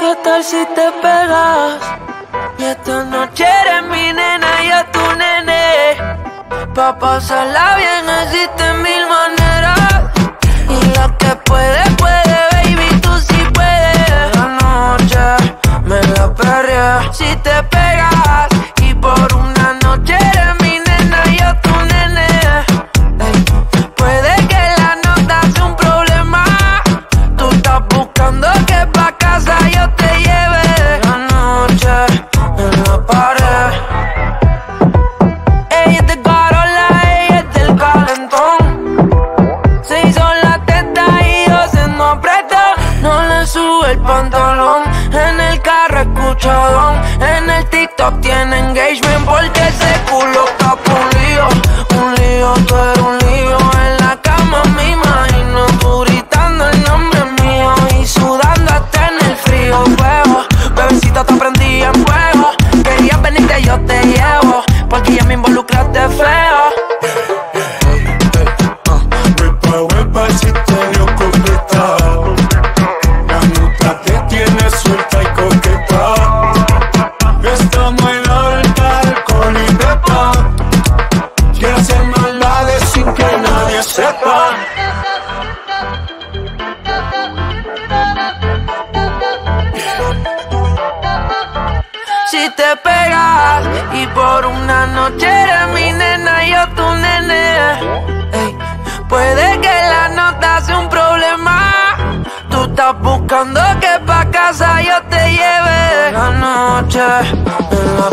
¿Qué tal si te pegas? Y esta noche eres mi nena y yo tu nene. Pa' pasarla bien existen mil maneras. Y la que puede, puede, baby, tú sí puedes. La noche me la perré. Si te pegas y por una obtienen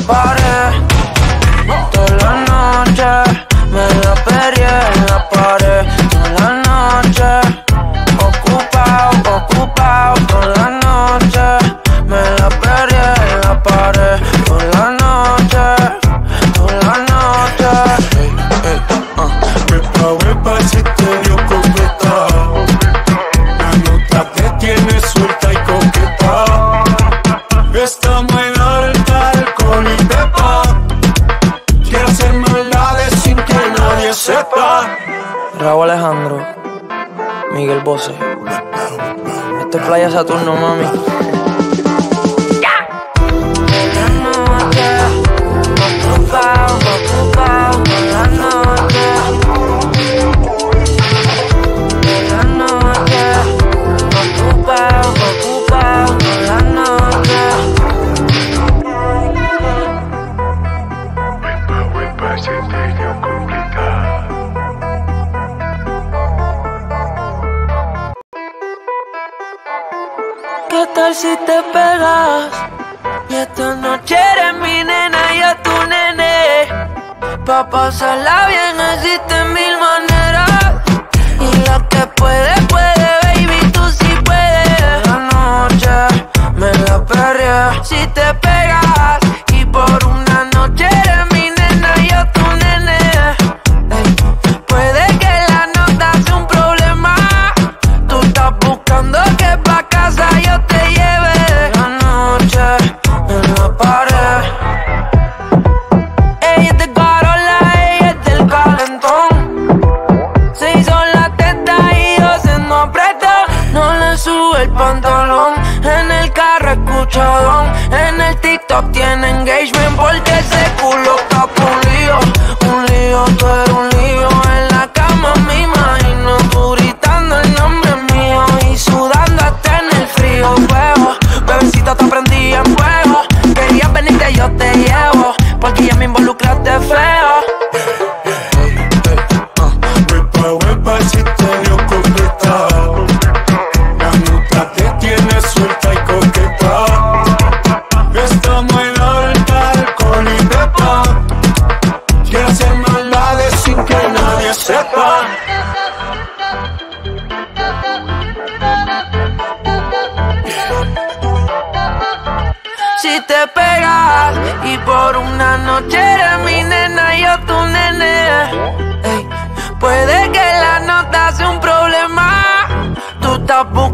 bottom voces. Esto es Playa Saturno, mami.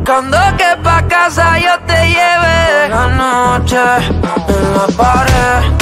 Buscando que pa' casa yo te lleve. La noche en la pared.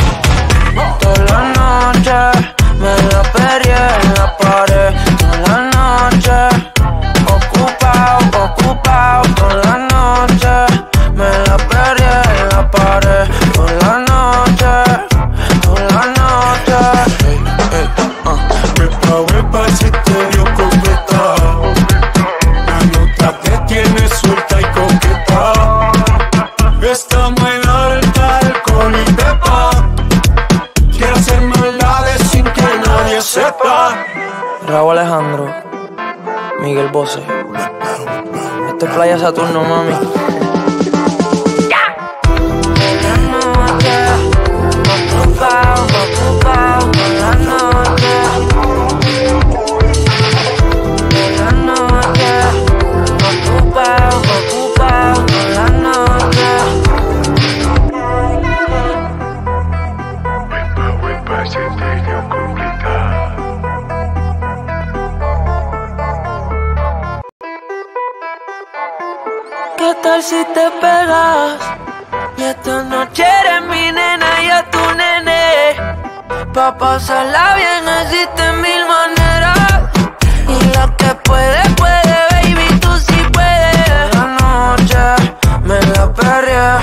Esto es Playa Saturno, mami.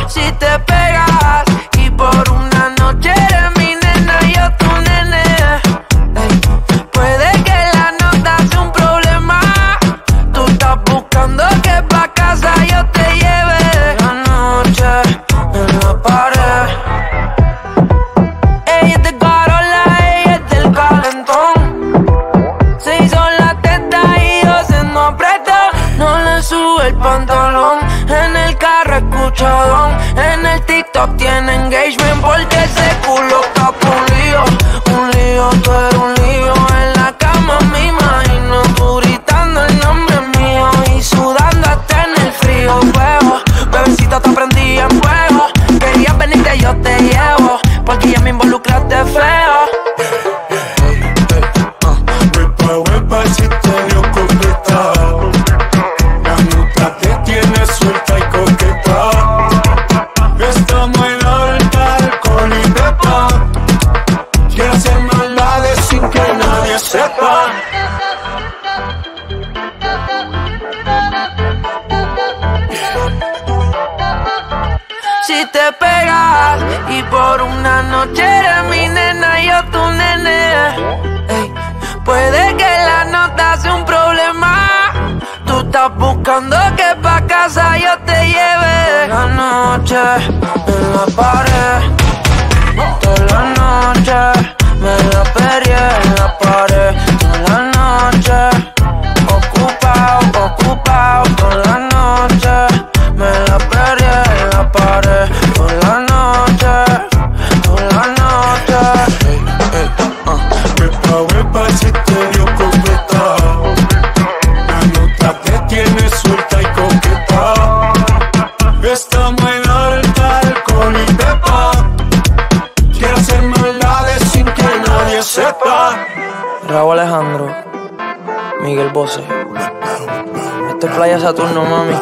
watch it. Raúl Alejandro, Miguel Bosé. Esto es Playa Saturno, mami.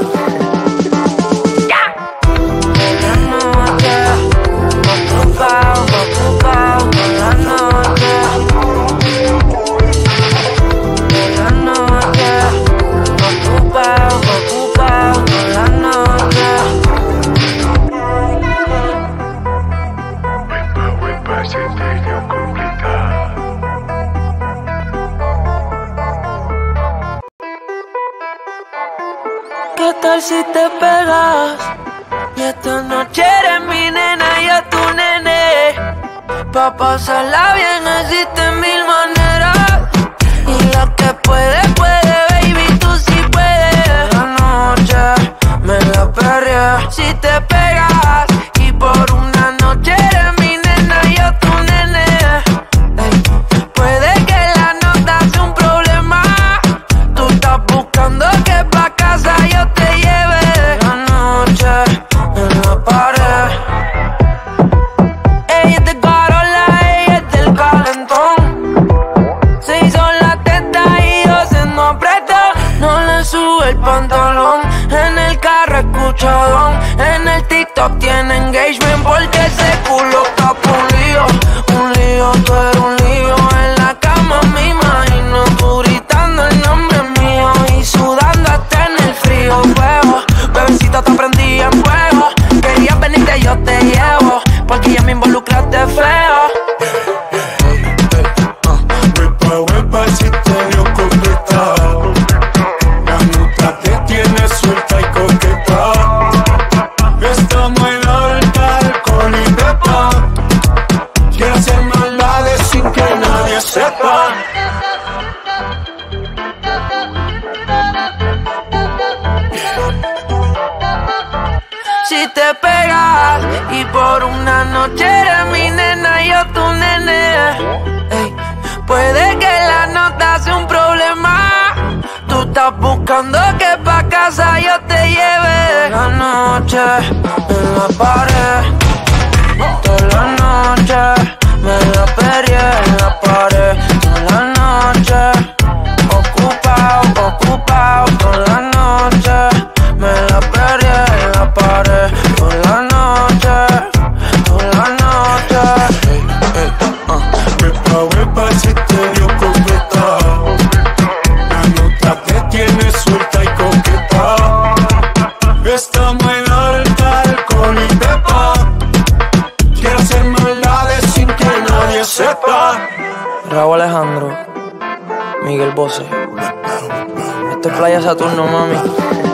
pasarla bien, así te Si te pegas y por una noche eres mi nena, y yo tu nene. Puede que la nota sea un problema. Tú estás buscando que pa' casa yo te lleve. La noche en la pared. Esto es Playa Saturno, mami.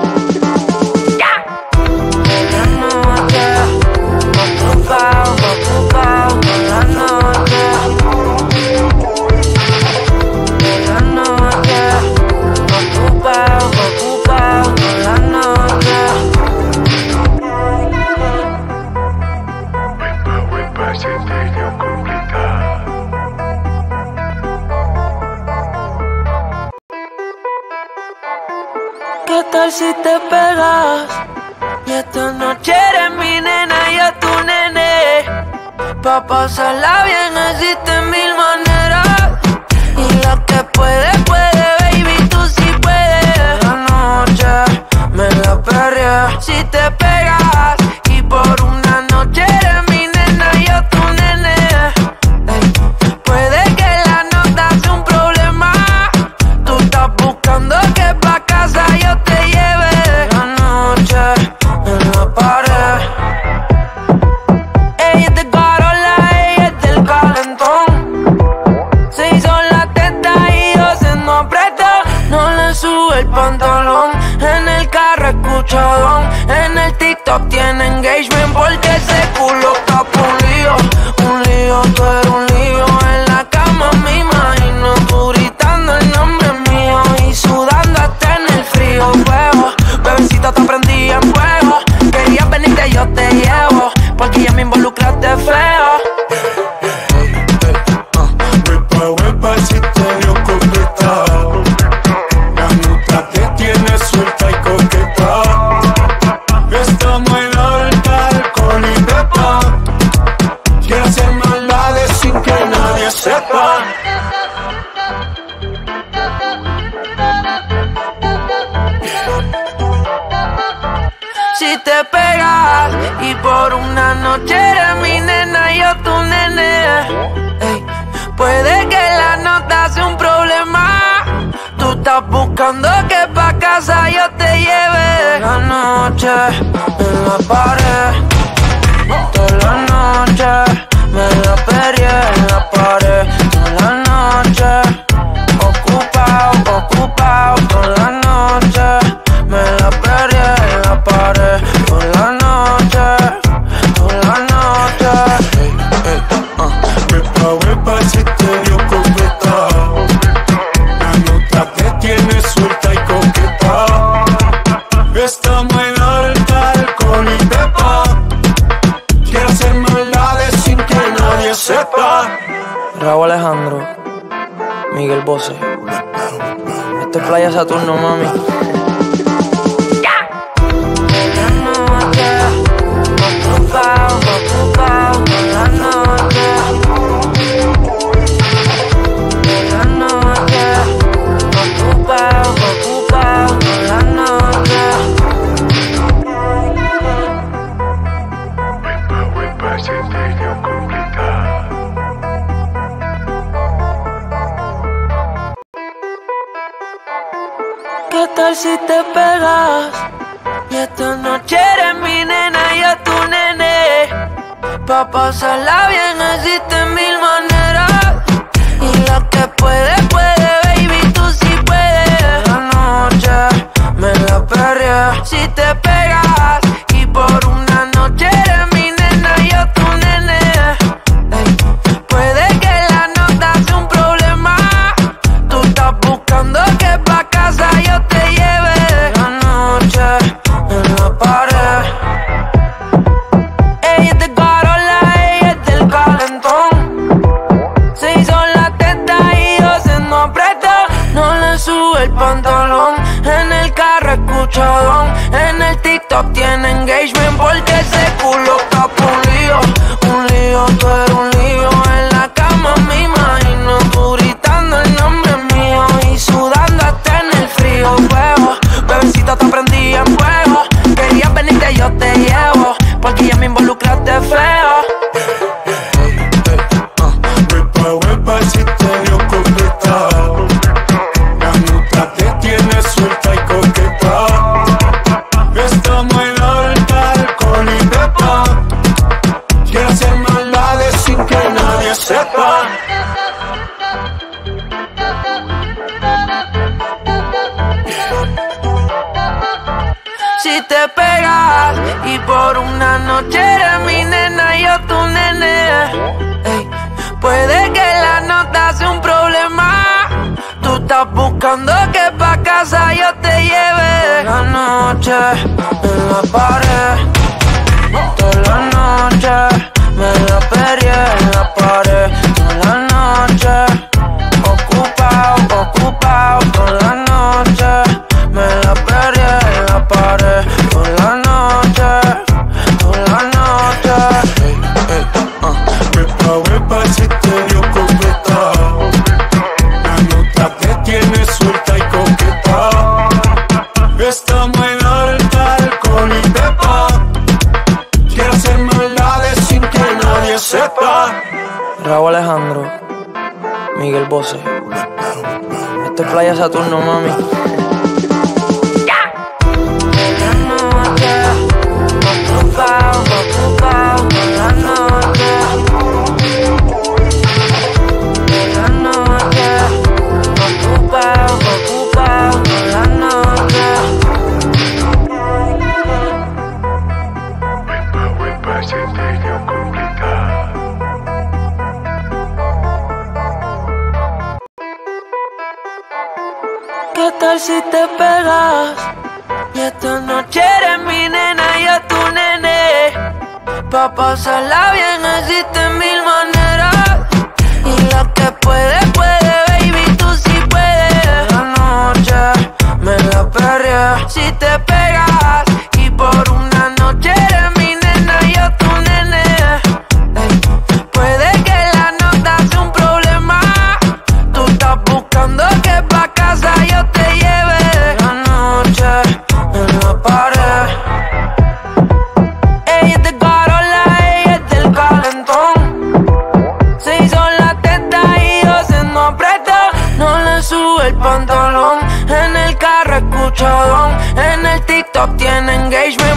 si te pegas. Y esta noche eres mi nena, yo tu nene. Pa' pasarla bien existen mil maneras. Y la que puede, puede, baby, tú sí puedes. La noche me la perré. Si te Esto es Playa Saturno, mami. de que la nota sea un problema. Tú estás buscando que pa' casa yo te lleve. La noche en la pared. Toda la noche me la perdí en la pared. voces. Esto es Playa Saturno, mami. Ya. pasa En el TikTok tiene engagement.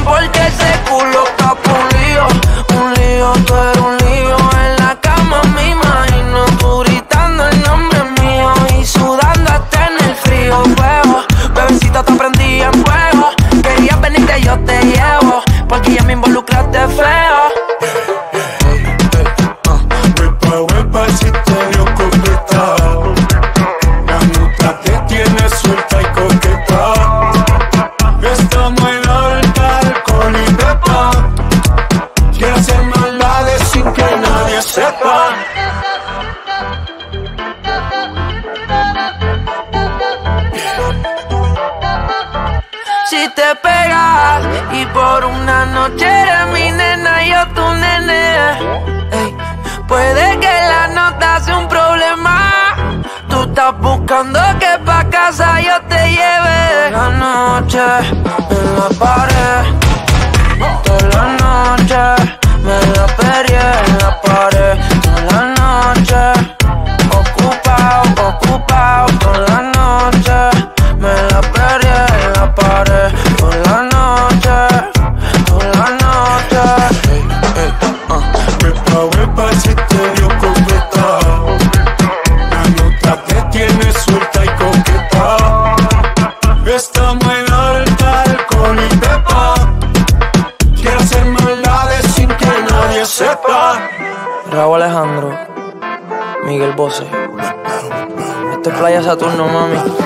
Saturno, mami.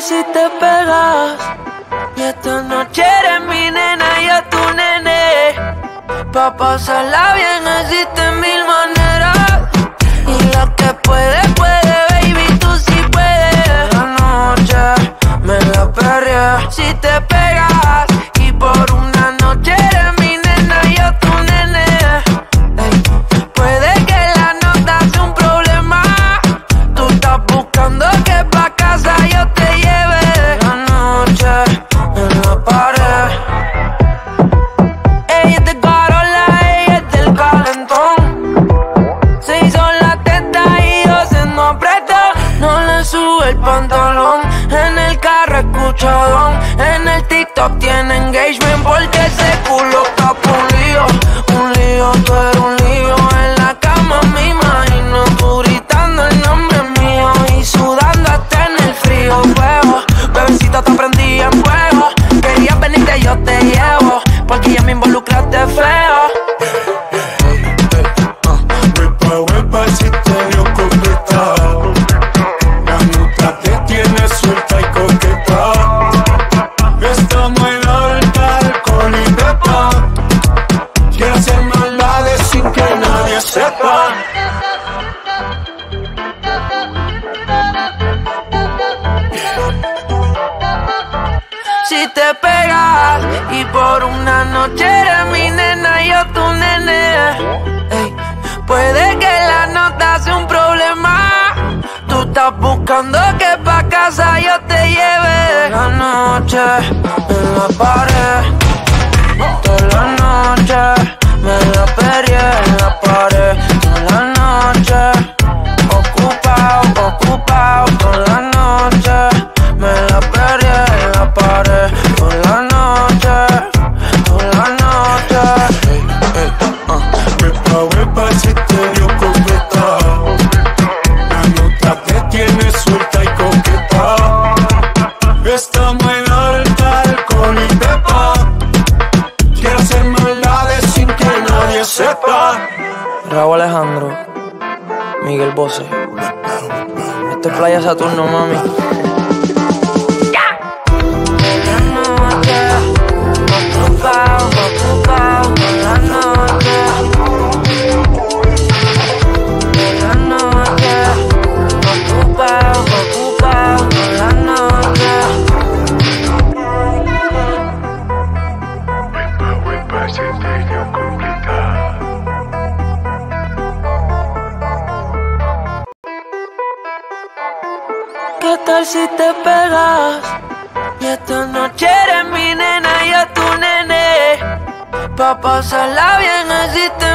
si te pegas. Y esta noche eres mi nena, y a tu nene. Pa' pasarla bien existen mil maneras. Y lo que puede, puede, baby, tú sí puedes. Esta noche me la perré. Si te pegas y por una noche. TikTok tiene engagement porque ese culo picture in my body. Saturno, mami. pasarla bien, así te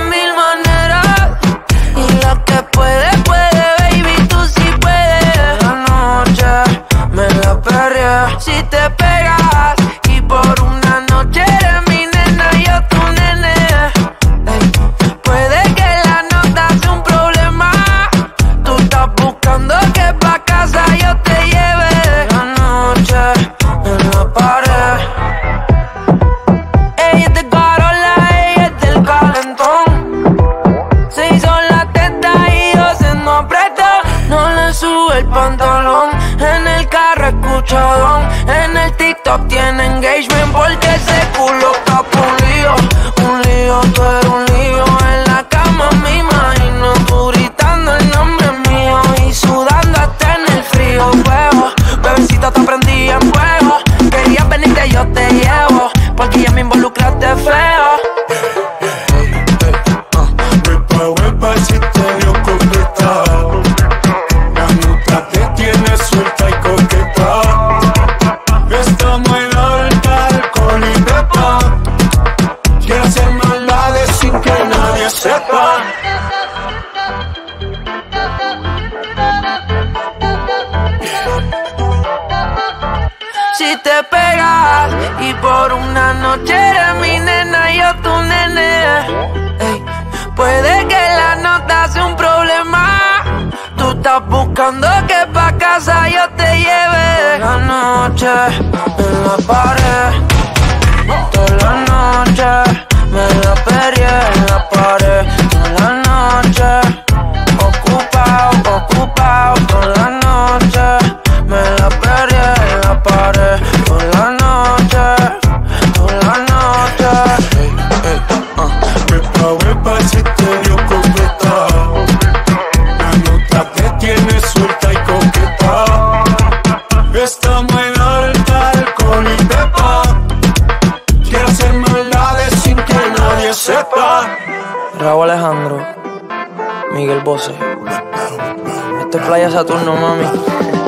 te playas Saturno, mami.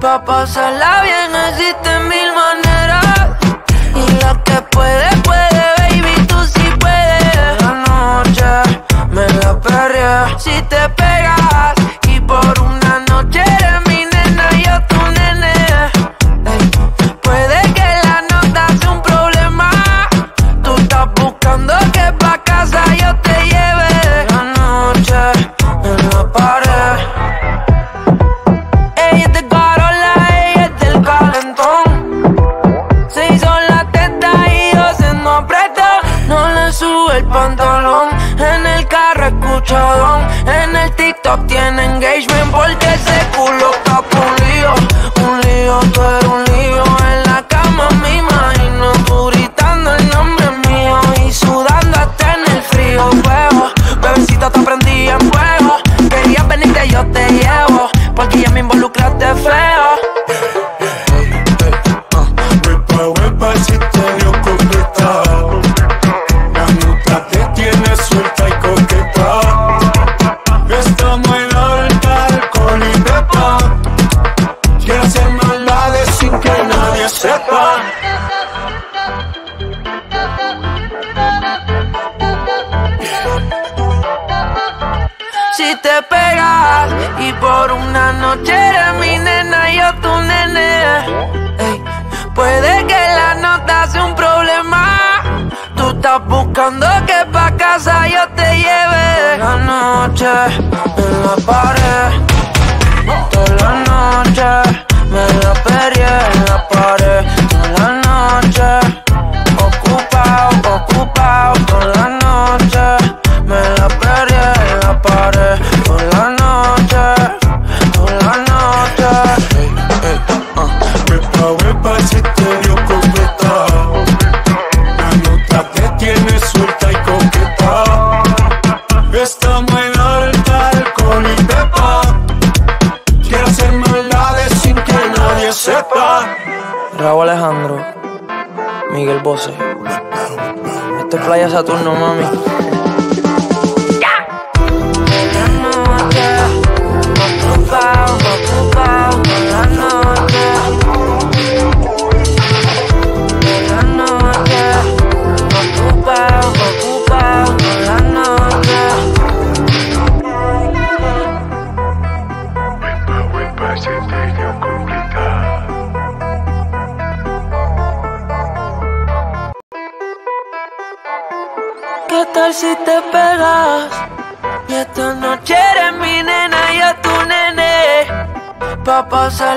Pa' pasarla bien existen mil maneras. Y la que puede, puede, baby, tú sí puedes. Anoche me la perré Si te pegas y por una noche eres tiene engagement. buscando que pa' casa yo te lleve. La noche en la pared. pose. Esto es Playa Saturno, mami. pasa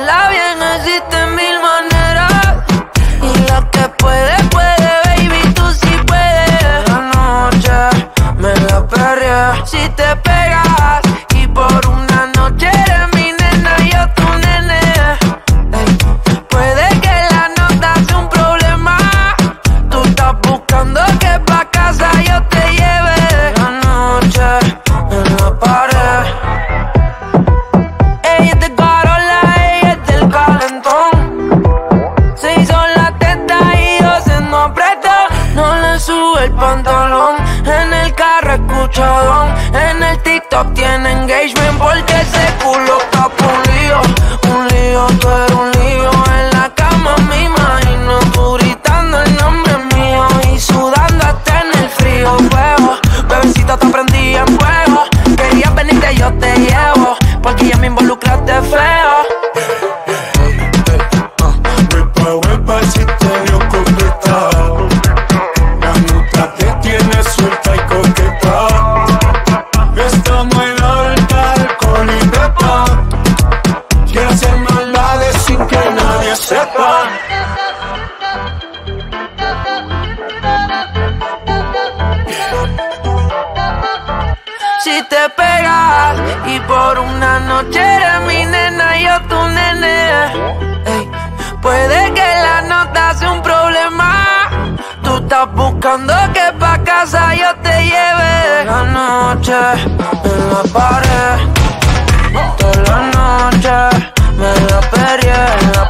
Y por una noche eres mi nena y yo tu nene. Ey, Puede que la nota sea un problema. Tú estás buscando que pa' casa yo te lleve. La noche en la pared Toda la noche me la perdí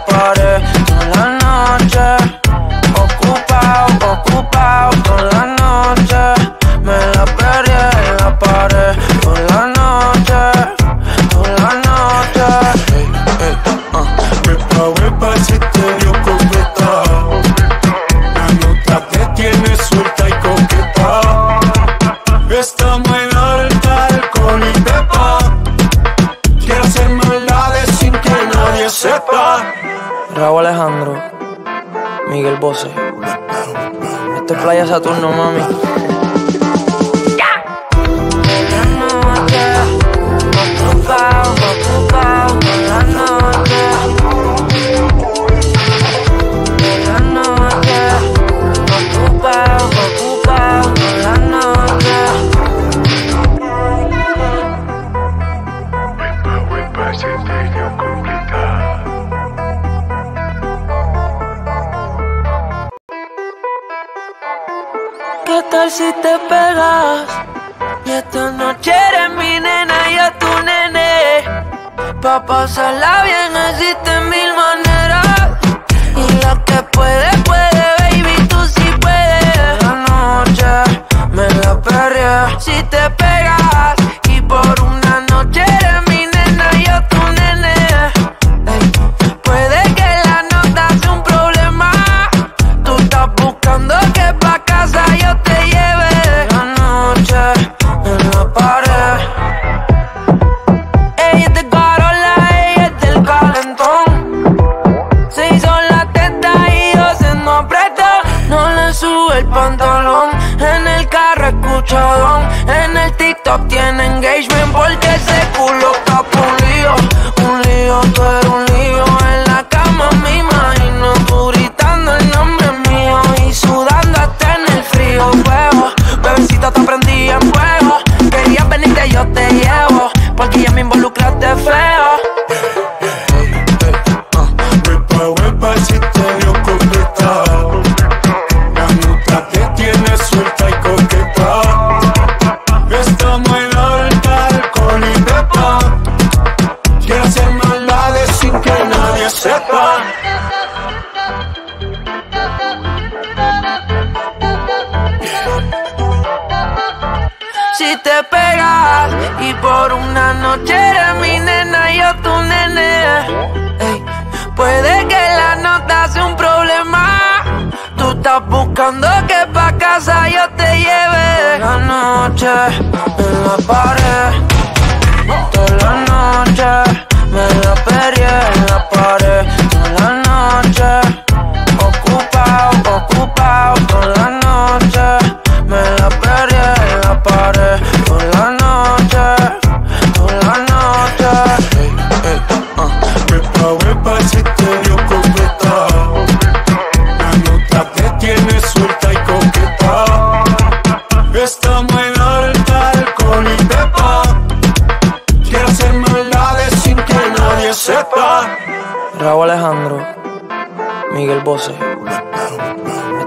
voces. Esto es Playa Saturno, mami. pasa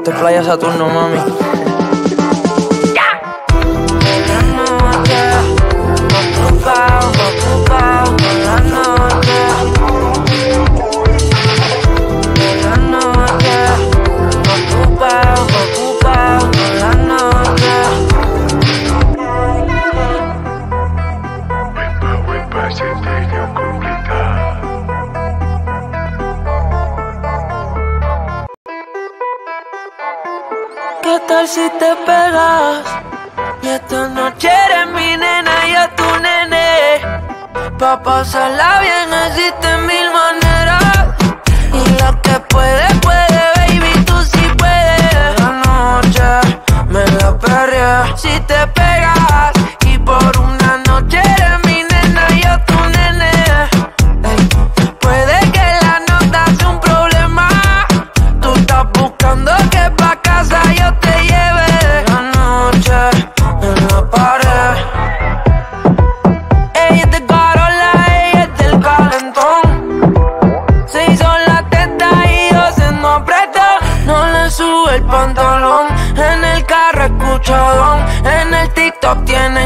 Esto es Playa Saturno, mami. si te pegas. Y esta noche eres mi nena, y a tu nene. Pa' pasarla bien existen mil maneras. Y lo que puede, puede, baby, tú sí puedes. La noche me la perré. Si te top tienen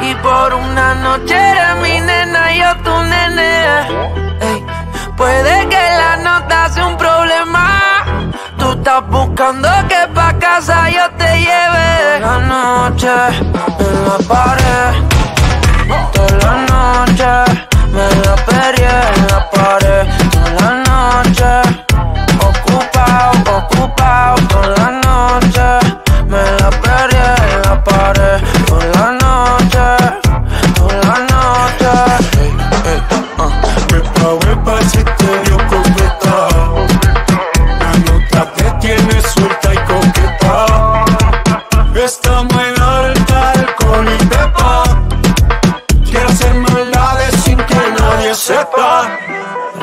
Y por una noche eres mi nena y yo tu nene. Puede que la nota sea un problema. Tú estás buscando que pa' casa yo te lleve. La noche en la pared Toda la noche me la perdí en la pared.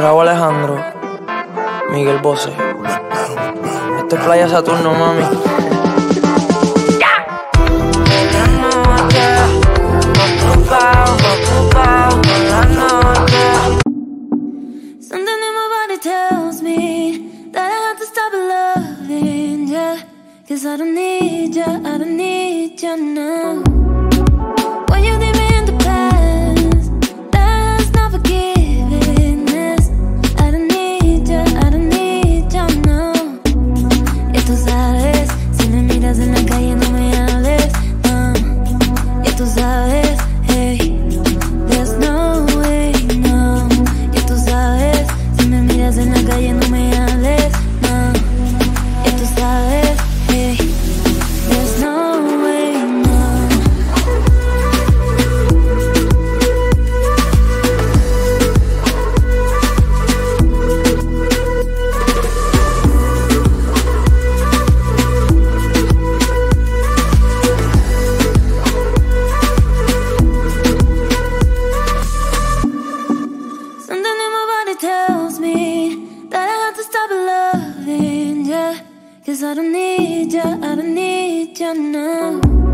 Raúl Alejandro, Miguel Bosé. Esto es Playa Saturno, mami. Cause I don't need ya, I don't need ya now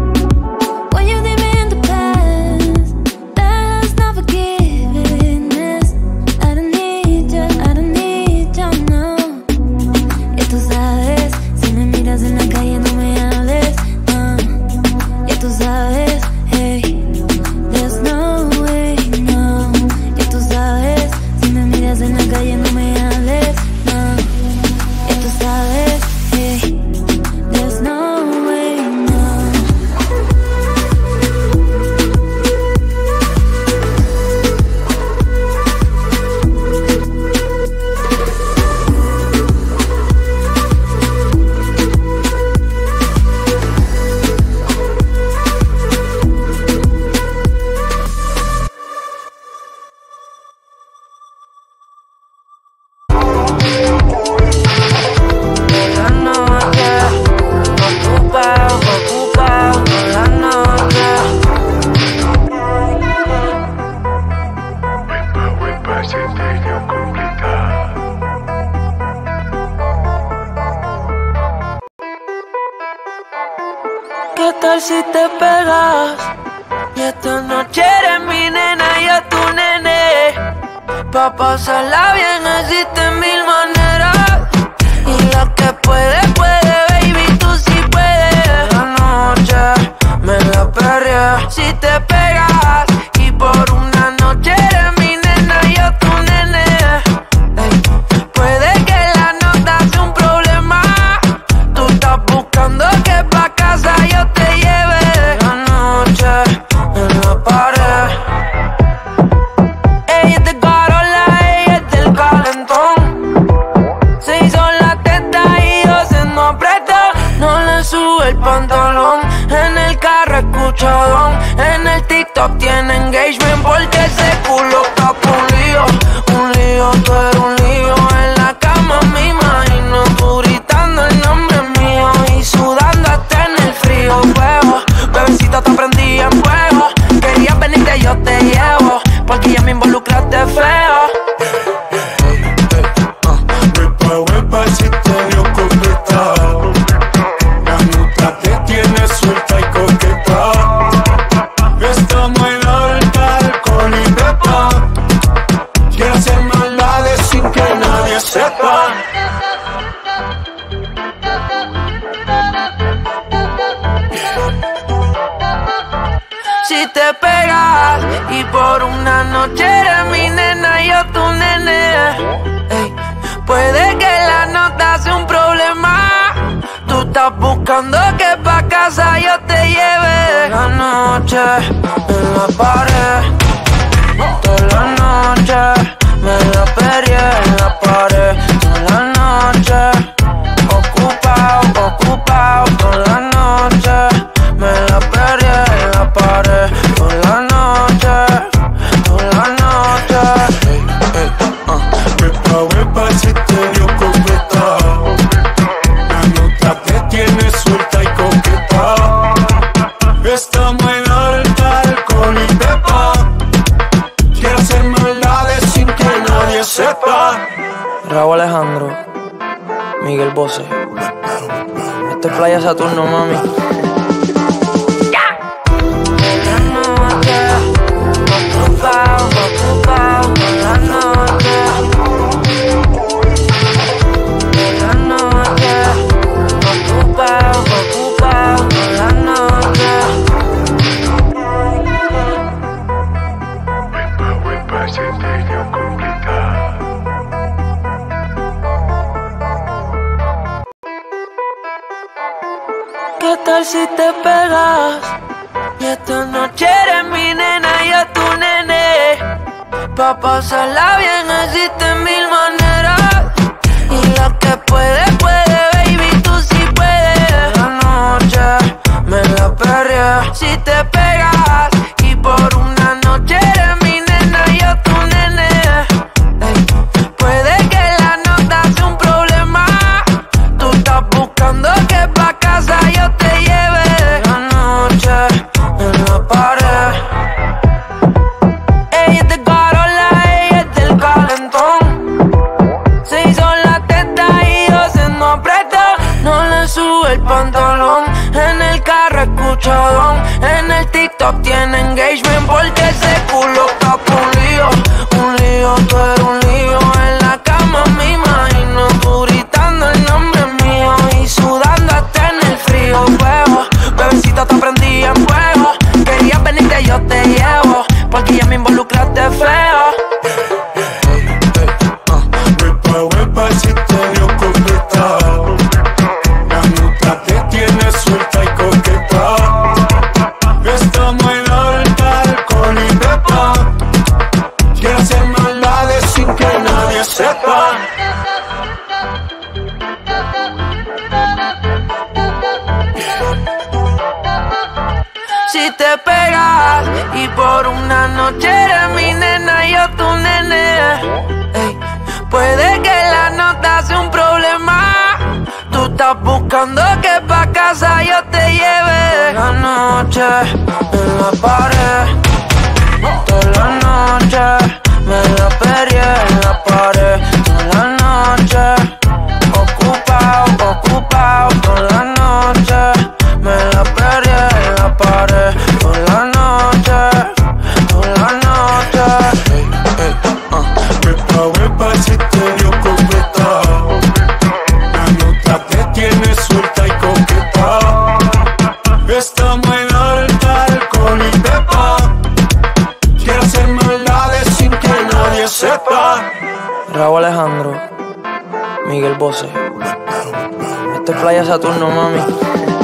En el carro escuchadón. En el TikTok tiene engagement porque ese culo está un lío. Un lío, tú eres un lío. in my body. Bose. Esto es Playa Saturno, mami. Pásala bien, así te playa Saturno, mami.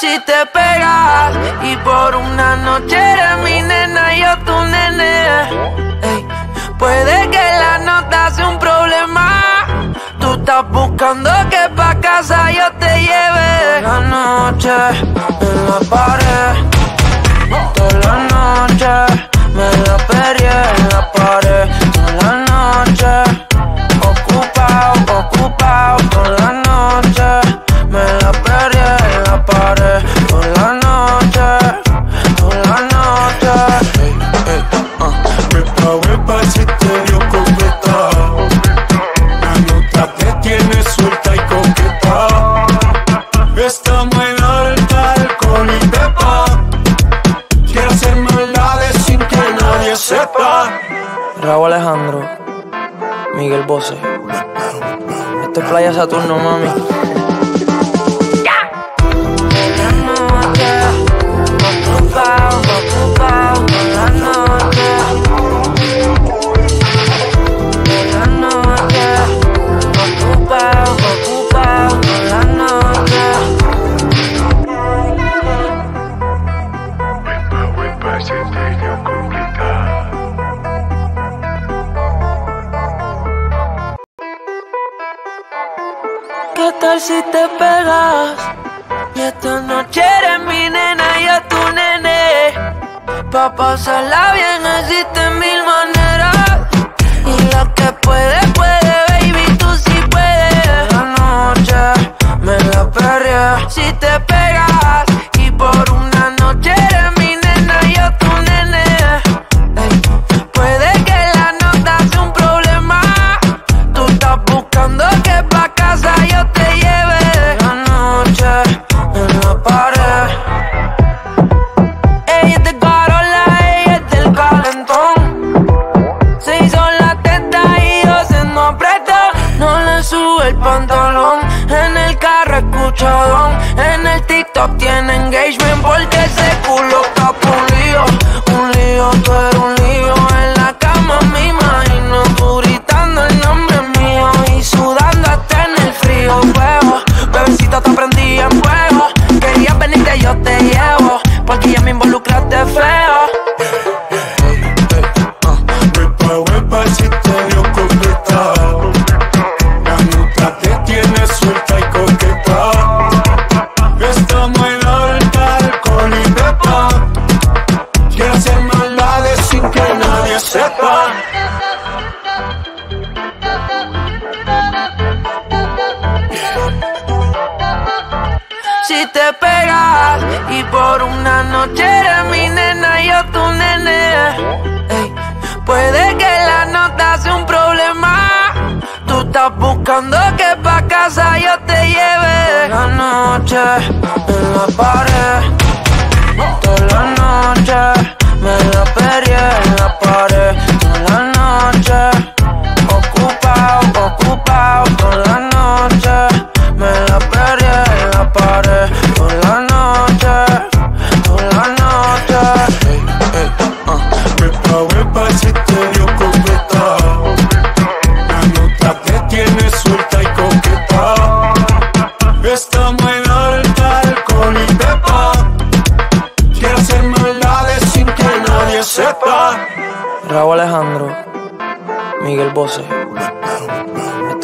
Si te pegas y por una noche eres mi nena, y yo tu nene. Puede que la nota sea un problema. Tú estás buscando que pa' casa yo te lleve. La noche en la pared, toda la noche me la perdí en la pared. playa Saturno, mami.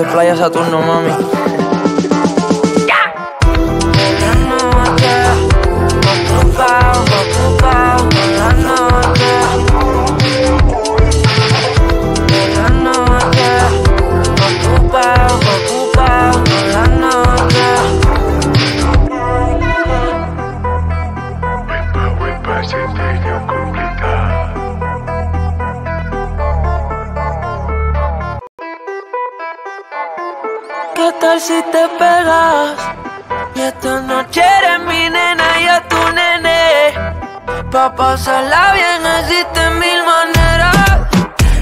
tu playa Saturno, mami. ¿Qué tal si te pegas? Y esta noche eres mi nena y a tu nene. Pa' pasarla bien existen mil maneras.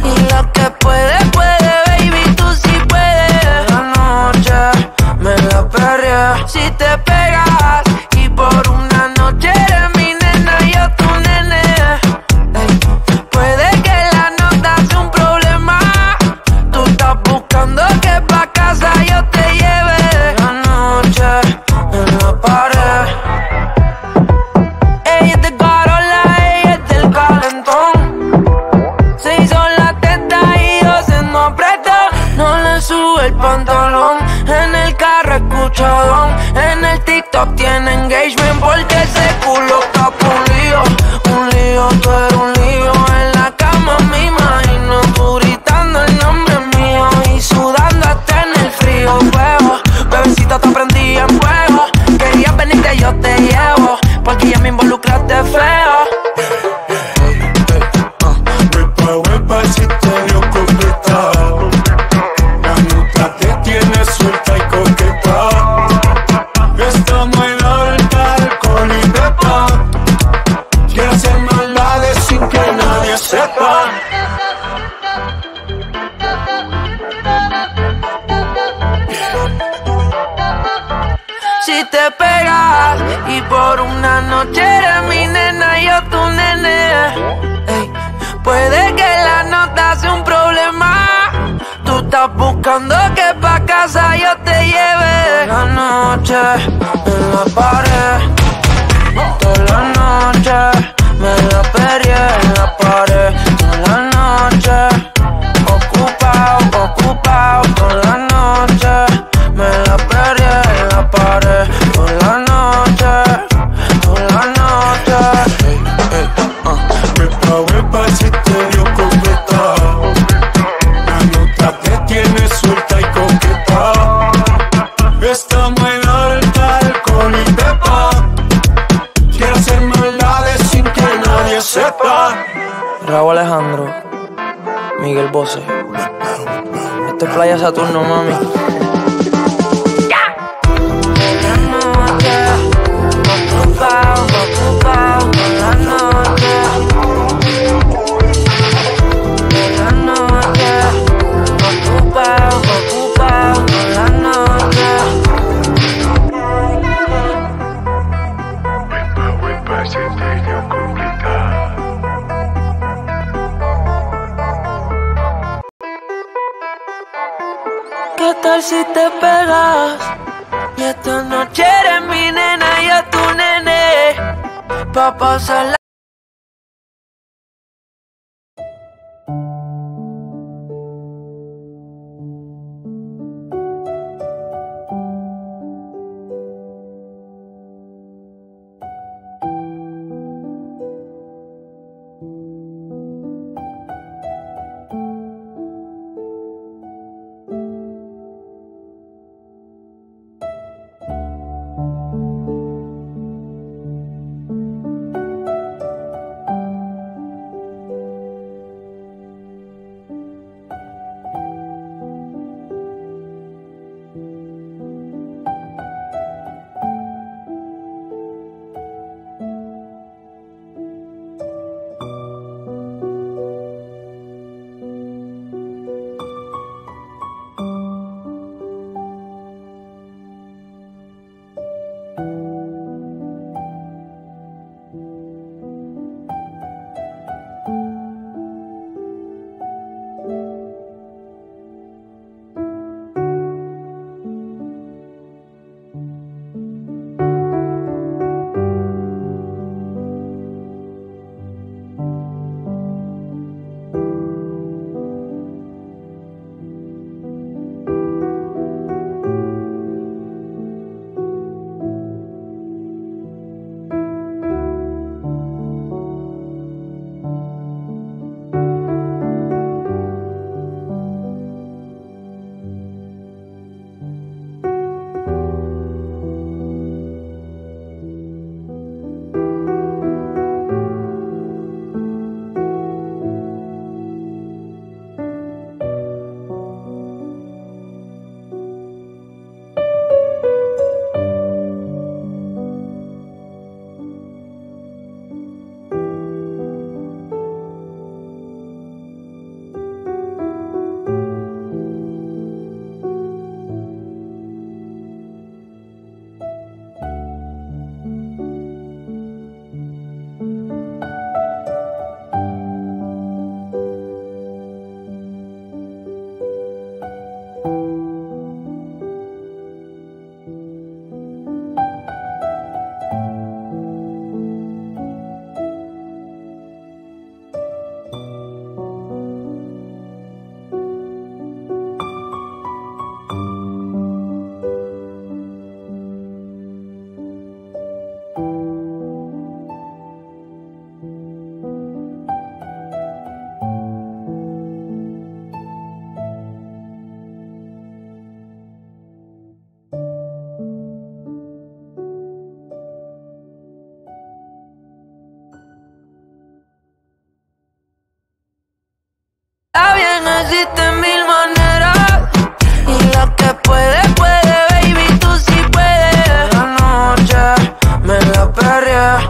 Y lo que puede, puede, baby, tú sí puedes. Esta noche me la perré. Si te pegas y por un tienen in my body. voces. Esto eh. es Playa Saturno, mami.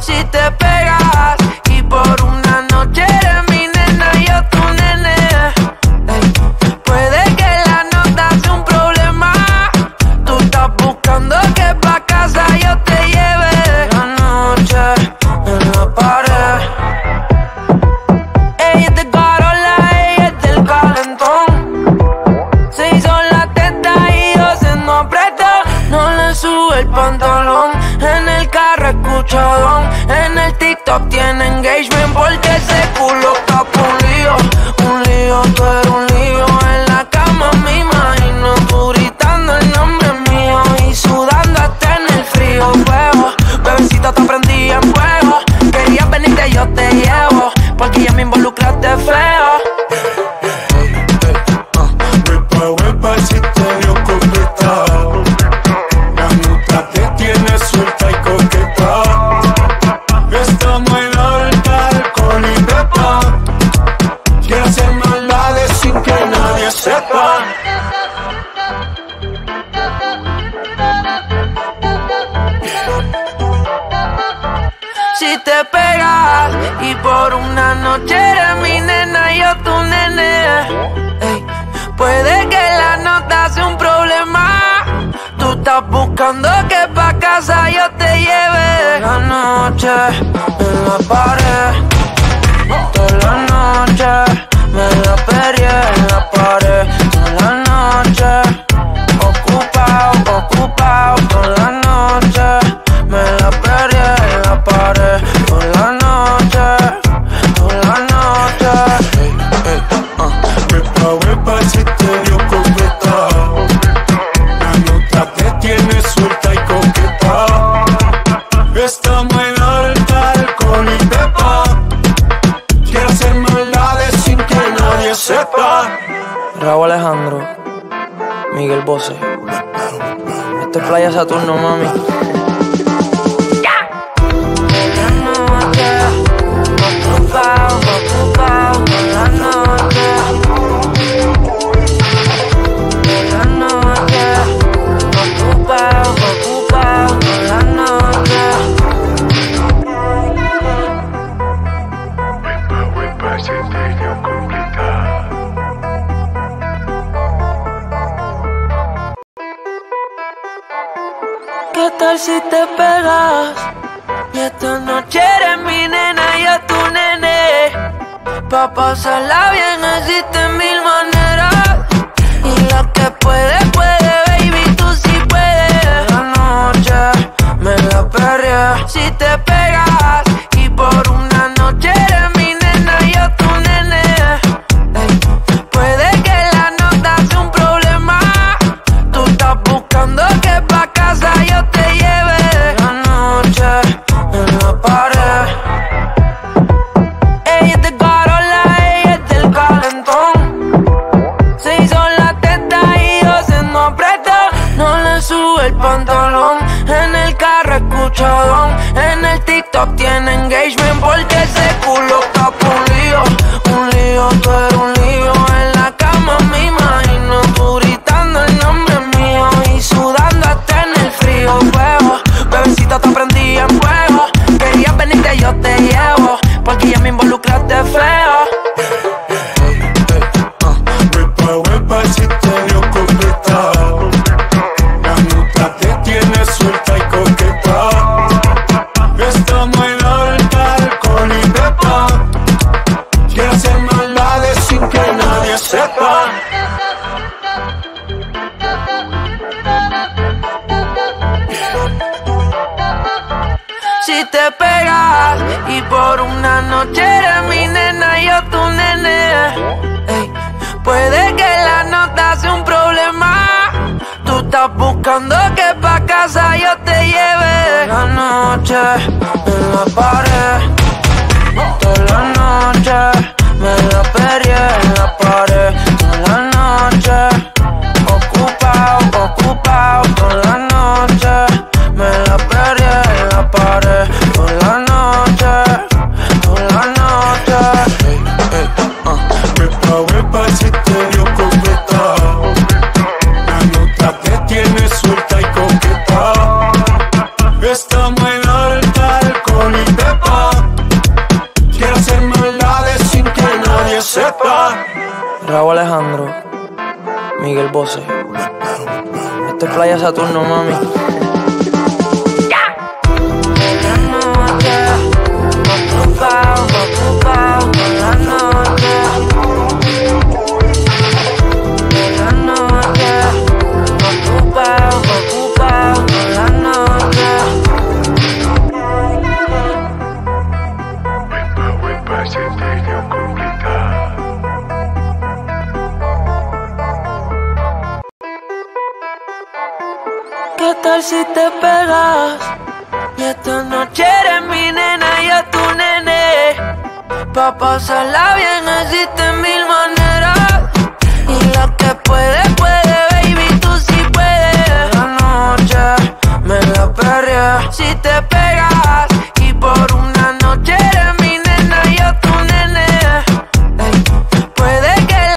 Perrea si Esto es Playa Saturno, mami. Y por una noche eres mi nena, y yo tu nene. Ey, puede que la nota sea un problema. Tú estás buscando que pa' casa yo te lleve. La noche en la pared. pose. Esto es Playa Saturno, mami. si te pegas. Y esta noche eres mi nena y a tu nene. Pa' pasarla bien existen mil maneras. Y la que puede, puede, baby, tú sí puedes. La noche me la perré. Si te